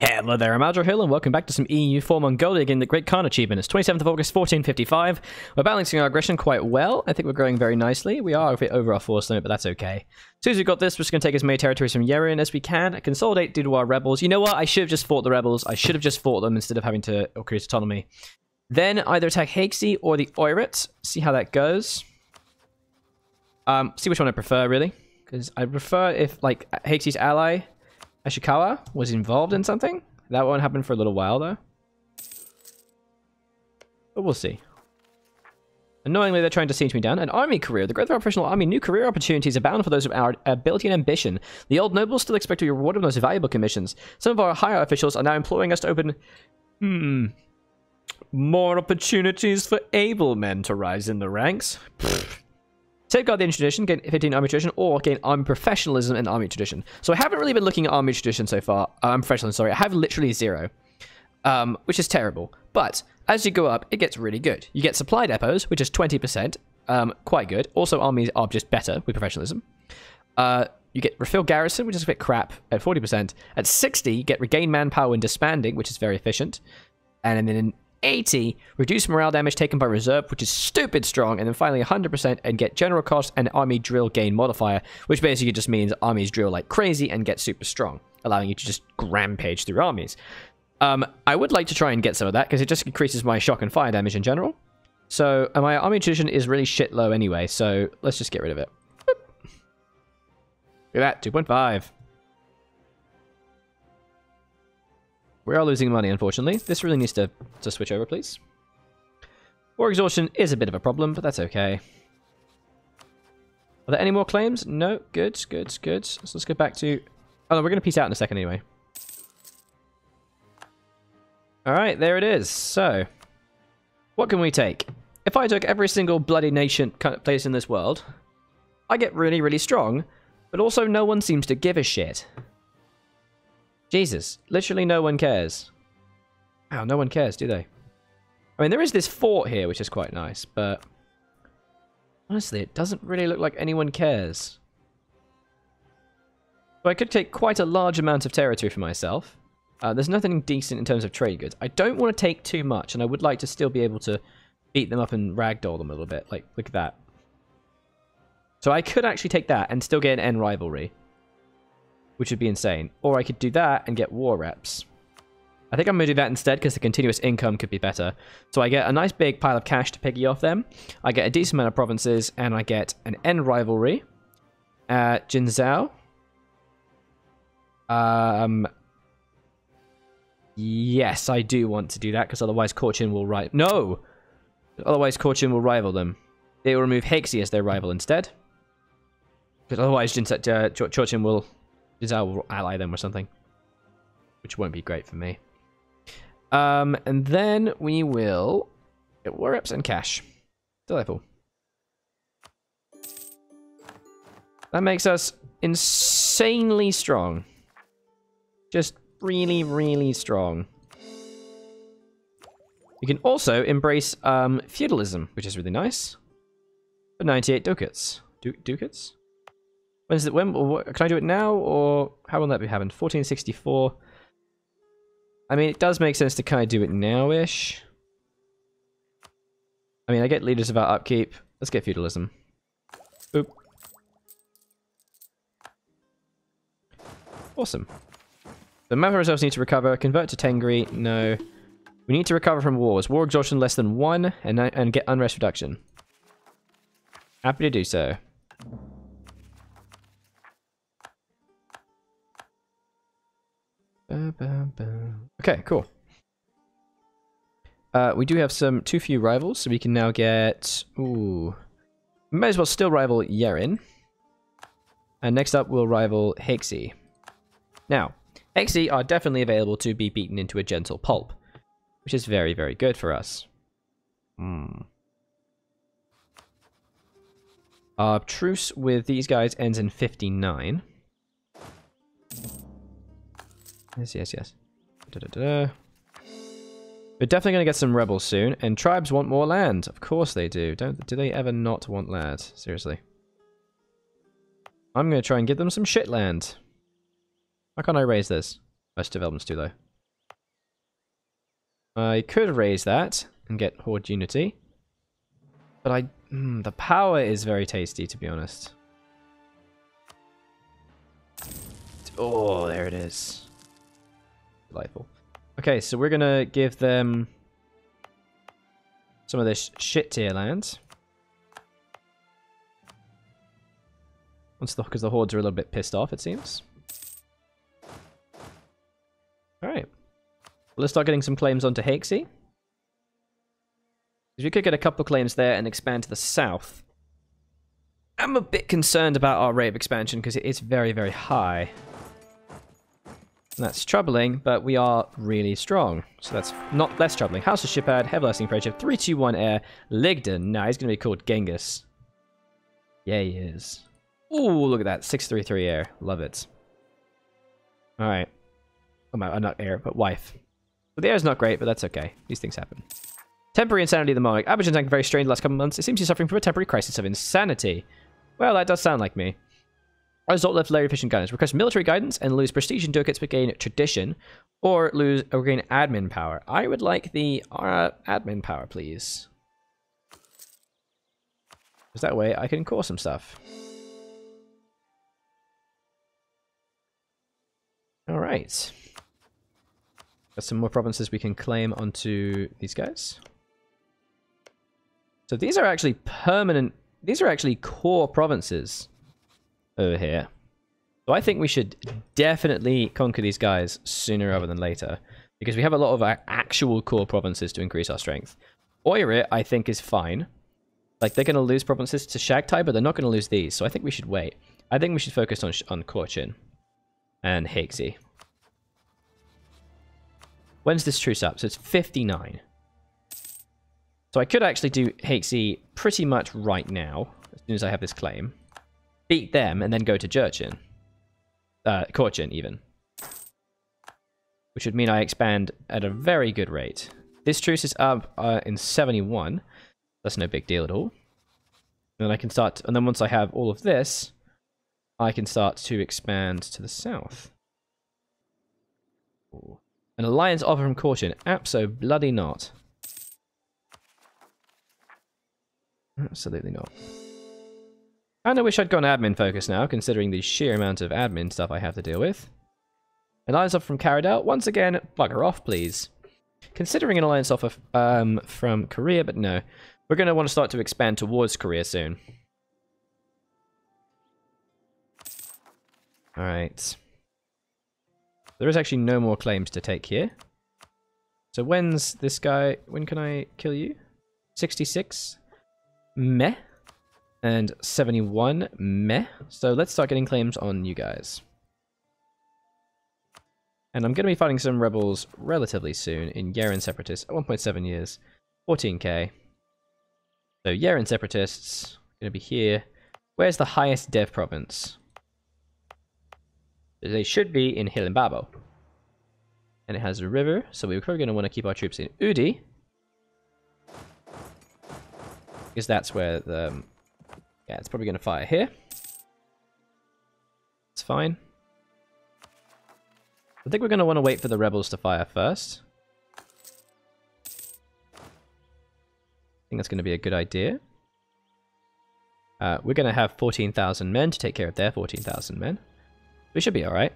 Hello there, I'm Aldrahill, and welcome back to some EU4 Mongolia again, the Great Khan achievement. It's 27th of August, 1455. We're balancing our aggression quite well. I think we're growing very nicely. We are a bit over our force limit, but that's okay. As soon as we've got this, we're just going to take as many territories from Yeren as we can, consolidate due to our rebels. You know what? I should have just fought the rebels. I should have just fought them instead of having to create autonomy. Then either attack Haixi or the Oirat. See how that goes. Um, see which one I prefer, really. Because I prefer if, like, Haixi's ally Ashikawa was involved in something. That won't happen for a little while, though. But we'll see. Annoyingly, they're trying to siege me down. An army career. The growth of our professional army, new career opportunities abound for those of our ability and ambition. The old nobles still expect to be rewarded with most valuable commissions. Some of our higher officials are now imploring us to open... Hmm... More opportunities for able men to rise in the ranks. Pfft. Safeguard the ancient tradition, gain 15 army tradition, or gain army professionalism and army tradition. So I haven't really been looking at army tradition so far. Uh, I'm professional, sorry. I have literally zero, um, which is terrible. But as you go up, it gets really good. You get supply depots, which is 20%, um, quite good. Also, armies are just better with professionalism. Uh, you get refill garrison, which is a bit crap, at 40%. At 60, you get regain manpower when disbanding, which is very efficient. And then 80, reduce morale damage taken by reserve, which is stupid strong, and then finally 100% and get general cost and army drill gain modifier, which basically just means armies drill like crazy and get super strong, allowing you to just rampage through armies. Um, I would like to try and get some of that, because it just increases my shock and fire damage in general. So, my army tradition is really shit low anyway, so let's just get rid of it. Look at that, 2.5. We are losing money, unfortunately. This really needs to, to switch over, please. War exhaustion is a bit of a problem, but that's okay. Are there any more claims? No. Good, good, good. So let's go back to... Oh, no, we're going to peace out in a second anyway. Alright, there it is. So, what can we take? If I took every single bloody nation place in this world, I get really, really strong, but also no one seems to give a shit. Jesus, literally no one cares. Wow, no one cares, do they? I mean, there is this fort here, which is quite nice, but honestly, it doesn't really look like anyone cares. So I could take quite a large amount of territory for myself. Uh, there's nothing decent in terms of trade goods. I don't want to take too much, and I would like to still be able to beat them up and ragdoll them a little bit. Like, look at that. So I could actually take that and still get an end rivalry which would be insane. Or I could do that and get war reps. I think I'm going to do that instead because the continuous income could be better. So I get a nice big pile of cash to piggy off them. I get a decent amount of provinces and I get an end rivalry. Uh, Jianzhou. Um, yes, I do want to do that because otherwise Khorchin will rival... No! Otherwise Khorchin will rival them. They will remove Haixi as their rival instead. Because otherwise Jianzhou, uh, Khorchin will Giselle will ally them or something. Which won't be great for me. Um, and then we will get war and cash. Delightful. That makes us insanely strong. Just really, really strong. You can also embrace um, feudalism, which is really nice. For 98 ducats. Du ducats? When is it? When can I do it now, or how will that be happened? 1464. I mean, it does make sense to kind of do it now-ish. I mean, I get leaders about upkeep. Let's get feudalism. Oop. Awesome. The map reserves need to recover. Convert to Tengri. No. We need to recover from wars. War exhaustion less than one, and and get unrest reduction. Happy to do so. Okay, cool. Uh, we do have some too few rivals, so we can now get... Ooh. We might as well still rival Yeren. And next up, we'll rival Haixi. Now, Haixi are definitely available to be beaten into a gentle pulp, which is very, very good for us. Hmm. Our truce with these guys ends in 59. Yes, yes, yes. Da, da, da. We're definitely going to get some rebels soon, and tribes want more land. Of course they do. Don't do they ever not want land? Seriously. I'm going to try and give them some shit land. Why can't I raise this? Most developments do, though. I could raise that and get Horde Unity. But I... Mm, the power is very tasty, to be honest. Oh, there it is. Delightful. Okay, so we're gonna give them some of this shit tier land. Once the because the hordes are a little bit pissed off, it seems. All right, well, let's start getting some claims onto Haixi. If we could get a couple claims there and expand to the south. I'm a bit concerned about our rate of expansion because it is very, very high. That's troubling, but we are really strong. So that's not less troubling. House of Shipad, Everlasting Friendship, 321 Heir, Ligden. Nah, he's going to be called Genghis. Yeah, he is. Ooh, look at that. 633 Heir. Love it. Alright. Oh, my, uh, not heir, but wife. So the heir's not great, but that's okay. These things happen. Temporary insanity of the monarch. Aborigin's acting very strange the last couple months. It seems he's suffering from a temporary crisis of insanity. Well, that does sound like me. Result left very efficient guidance. Request military guidance and lose prestige and ducats but gain tradition, or lose or gain admin power. I would like the uh, admin power, please. Because that way I can core some stuff. All right. Got some more provinces we can claim onto these guys. So these are actually permanent. These are actually core provinces over here. So I think we should definitely conquer these guys sooner rather than later. Because we have a lot of our actual core provinces to increase our strength. Oirat, I think, is fine. Like, they're going to lose provinces to Chagatai, but they're not going to lose these. So I think we should wait. I think we should focus on, on Khorchin and Haixi. When's this truce up? So it's 59. So I could actually do Haixi pretty much right now, as soon as I have this claim beat them, and then go to Jurchen. Uh, even. Which would mean I expand at a very good rate. This truce is up uh, in 71. That's no big deal at all. And then I can start, and then once I have all of this, I can start to expand to the south. Ooh. An alliance offer from Khorchin. Abso bloody not. Absolutely not. I wish I'd gone admin focus now, considering the sheer amount of admin stuff I have to deal with. Alliance offer from Qara Del. Once again, bugger off, please. Considering an alliance offer um, from Korea, but no. We're going to want to start to expand towards Korea soon. Alright. There is actually no more claims to take here. So when's this guy... When can I kill you? 66? Meh and 71 meh. So let's start getting claims on you guys. And I'm going to be fighting some rebels relatively soon in Yeren Separatists at 1.7 years, 14k. So Yeren Separatists, going to be here. Where's the highest dev province? They should be in Hilimbabo. And it has a river, so we're probably going to want to keep our troops in Udi. Because that's where the um, yeah, it's probably going to fire here. It's fine. I think we're going to want to wait for the rebels to fire first. I think that's going to be a good idea. Uh, we're going to have 14,000 men to take care of their 14,000 men. We should be alright.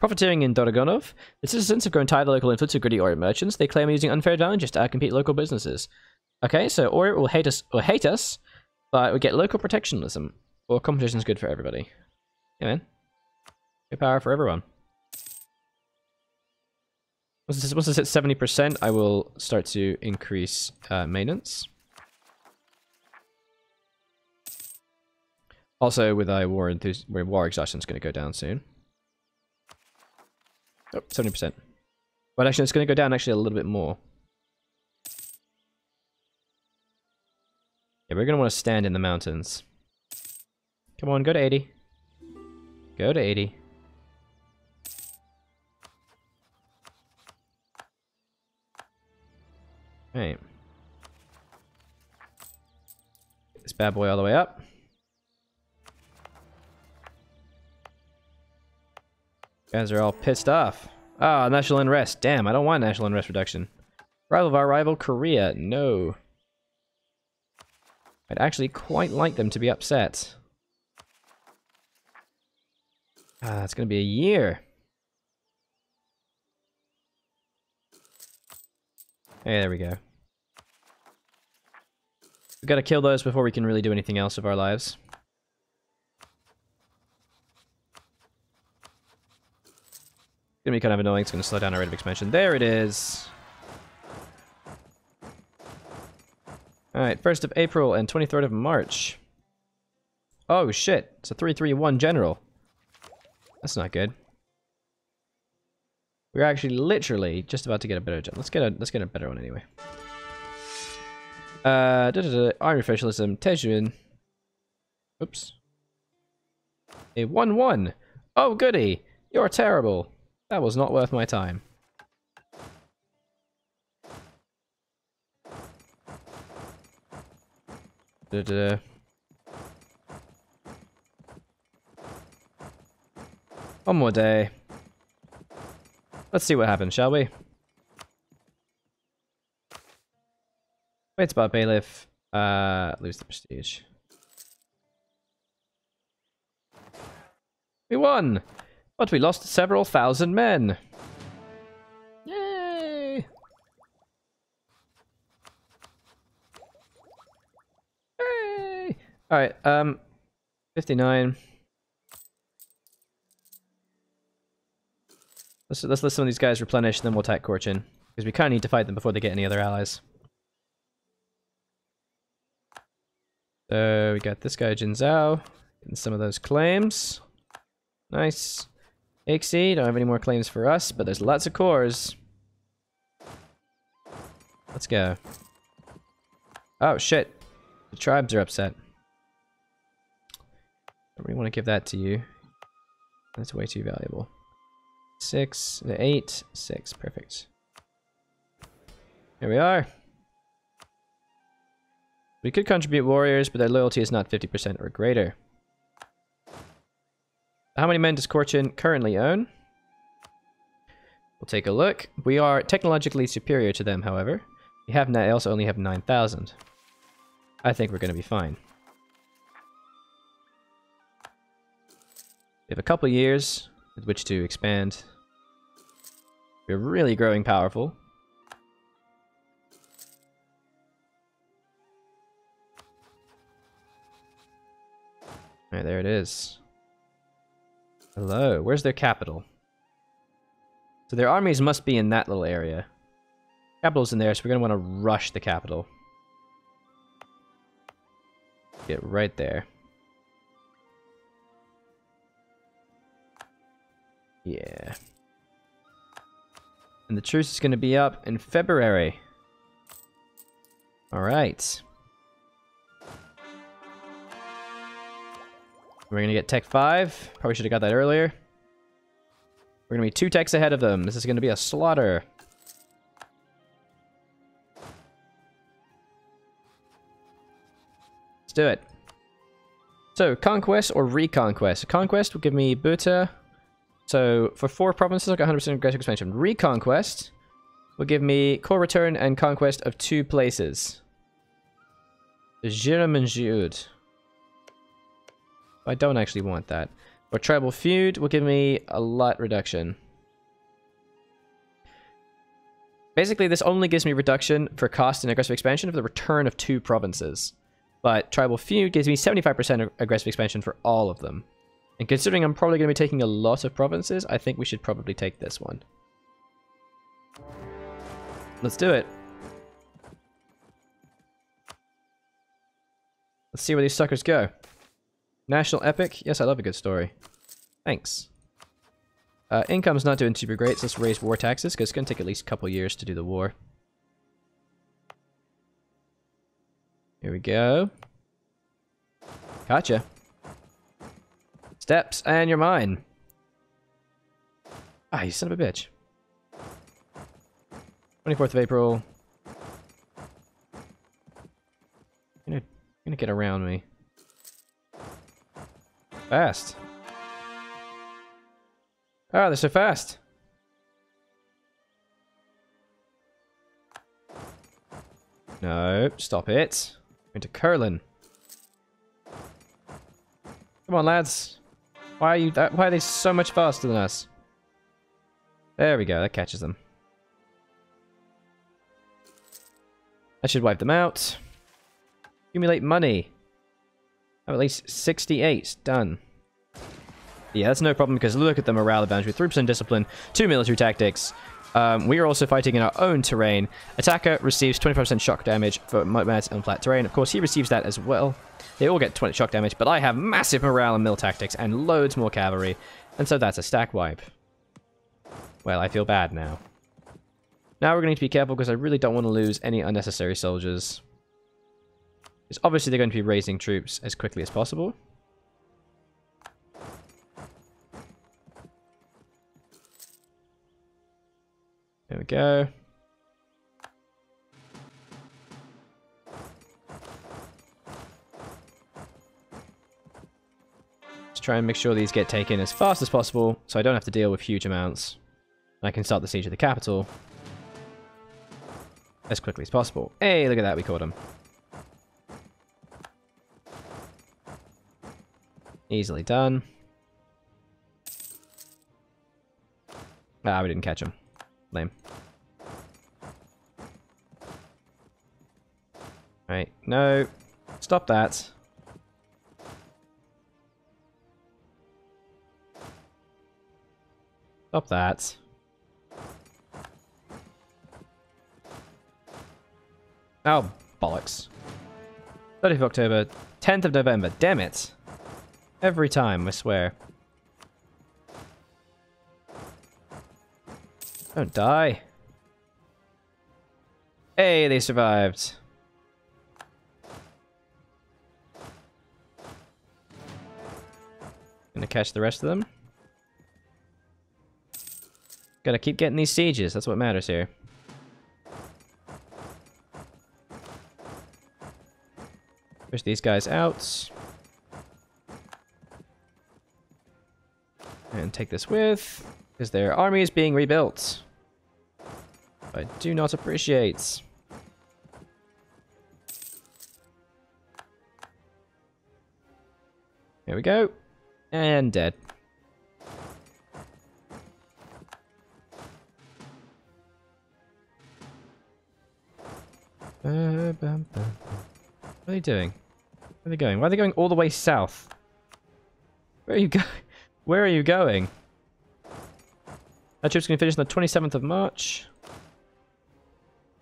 Profiteering in Dorogonov, the citizens have grown tired of local influence of greedy Oirat merchants. They claim using unfair advantages to outcompete local businesses. Okay, so or it will hate us or hate us, but we get local protectionism. Or competition is good for everybody. Yeah, man. Good power for everyone. Once this, once this hits 70%, I will start to increase uh, maintenance. Also, with I war enthusi war exhaustion is going to go down soon. Oh, 70%. But actually, it's going to go down actually a little bit more. Yeah, we're to want to stand in the mountains. Come on, go to 80. Go to 80. Alright. This bad boy all the way up. guys are all pissed off. Ah, national unrest. Damn, I don't want national unrest reduction. Rival of our rival, Korea. No. I'd actually quite like them to be upset. Ah, it's going to be a year. Hey, there we go. We've got to kill those before we can really do anything else of our lives. It's gonna be kind of annoying. It's gonna slow down our rate of expansion. There it is. Alright, 1st of April and 23rd of March. Oh shit, it's a 331 general. That's not good. We're actually literally just about to get a better Let's get a let's get a better one anyway. Uh, da, da, da, army officialism, Tejuin. Oops. A 1-1. Oh, goody. You're terrible. That was not worth my time. Da, da. One more day. Let's see what happens, shall we? Wait about bailiff. Uh, lose the prestige. We won! But we lost several thousand men. Alright, um, 59. Let's, let's let some of these guys replenish, and then we'll attack Khorchin. Because we kind of need to fight them before they get any other allies. So we got this guy, Jianzhou, getting some of those claims. Nice. Haixi, don't have any more claims for us, but there's lots of cores. Let's go. Oh, shit. The tribes are upset. Don't really want to give that to you. That's way too valuable. Six, the eight, six, Perfect. Here we are. We could contribute warriors, but their loyalty is not 50% or greater. How many men does Khorchin currently own? We'll take a look. We are technologically superior to them, however. We have they also only have 9,000. I think we're going to be fine. We have a couple years with which to expand. We're really growing powerful. Alright, there it is. Hello, where's their capital? So their armies must be in that little area. Capital's in there, so we're going to want to rush the capital. Get right there. Yeah. And the truce is going to be up in February. Alright. We're gonna get tech 5. Probably should have got that earlier. We're gonna be two techs ahead of them. This is gonna be a slaughter. Let's do it. So, conquest or reconquest? Conquest will give me Buta. So, for four provinces, I've got 100% aggressive expansion. Reconquest will give me core return and conquest of two places. Jiram and. I don't actually want that. Or tribal feud will give me a lot reduction. Basically, this only gives me reduction for cost and aggressive expansion for the return of two provinces. But tribal feud gives me 75% aggressive expansion for all of them. And considering I'm probably going to be taking a lot of provinces, I think we should probably take this one. Let's do it. Let's see where these suckers go. National Epic? Yes, I love a good story. Thanks. Uh, income's not doing super great, so let's raise war taxes, because it's going to take at least a couple years to do the war. Here we go. Gotcha steps, and you're mine. Ah, you son of a bitch. 24th of April. You're gonna, gonna get around me. Fast. Ah, oh, they're so fast. No, stop it. Into Curlin. Come on, lads. Why are you that why are they so much faster than us? There we go, that catches them. I should wipe them out. Accumulate money. Oh, at least 68. Done. Yeah, that's no problem because look at the morale advantage with 3% discipline, 2 military tactics. Um, we are also fighting in our own terrain. Attacker receives 25% shock damage for mods and flat terrain. Of course, he receives that as well. They all get 20 shock damage, but I have massive morale and mill tactics and loads more cavalry. And so that's a stack wipe. Well, I feel bad now. Now we're going to to be careful because I really don't want to lose any unnecessary soldiers. Because obviously they're going to be raising troops as quickly as possible. There we go. Let's try and make sure these get taken as fast as possible so I don't have to deal with huge amounts. I can start the siege of the capital as quickly as possible. Hey, look at that, we caught him. Easily done. Ah, we didn't catch him. Lame. Right, no. Stop that. Stop that. Oh, bollocks. 30th of October, 10th of November. Damn it. Every time, I swear. Don't die. Hey, they survived. Gonna catch the rest of them. Gotta keep getting these sieges, that's what matters here. Push these guys out. And take this with, because their army is being rebuilt. I do not appreciate. Here we go. And dead. What are they doing? Where are they going? Why are they going all the way south? Where are you going? Where are you going? That trip's going to finish on the 27th of March.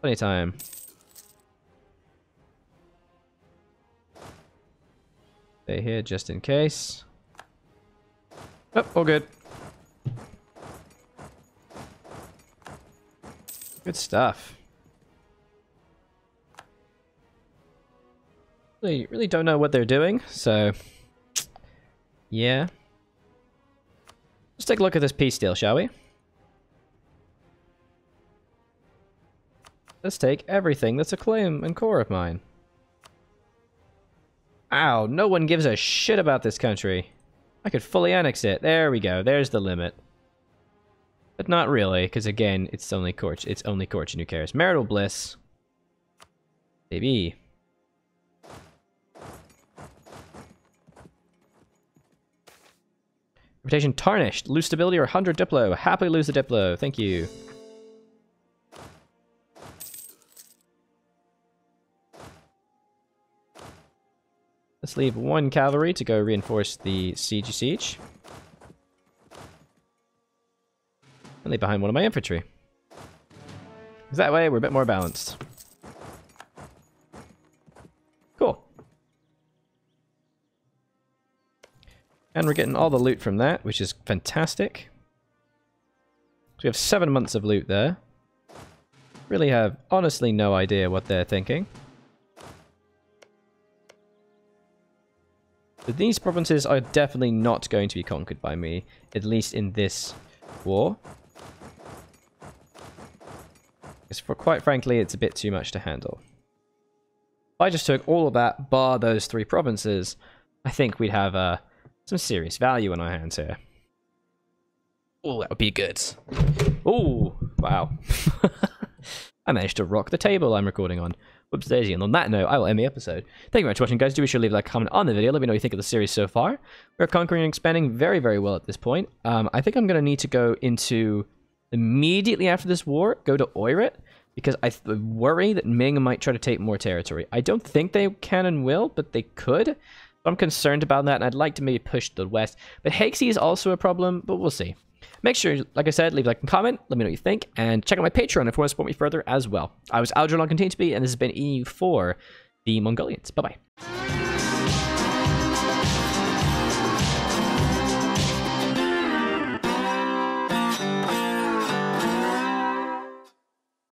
Plenty of time. Stay here just in case. Oh, all good. Good stuff. Really, really don't know what they're doing, so... Yeah. Let's take a look at this peace deal, shall we? Let's take everything that's a claim and core of mine. Ow, no one gives a shit about this country. I could fully annex it. There we go. There's the limit. But not really, because again, it's only Korch. It's only Khorchin who cares. Marital bliss. Baby. Reputation tarnished. Lose stability or 100 Diplo. Happily lose the Diplo. Thank you. Let's leave one cavalry to go reinforce the siege siege. And leave behind one of my infantry. that way we're a bit more balanced. Cool. And we're getting all the loot from that, which is fantastic. So we have seven months of loot there. Really have honestly no idea what they're thinking. But these provinces are definitely not going to be conquered by me, at least in this war. Because for quite frankly, it's a bit too much to handle. If I just took all of that, bar those three provinces, I think we'd have a some serious value in our hands here. Oh, that would be good. Oh, wow. I managed to rock the table I'm recording on. Whoops daisy. And on that note, I will end the episode. Thank you very much for watching, guys. Do be sure to leave a comment on the video. Let me know what you think of the series so far. We're conquering and expanding very, very well at this point. Um, I think I'm going to need to go into immediately after this war, go to Oirat because I worry that Ming might try to take more territory. I don't think they can and will, but they could. I'm concerned about that, and I'd like to maybe push the west. But Haixi is also a problem, but we'll see. Make sure, like I said, leave a like and comment. Let me know what you think, and check out my Patreon if you want to support me further as well. I was Algernon, be, and this has been EU4, the Mongolians. Bye-bye.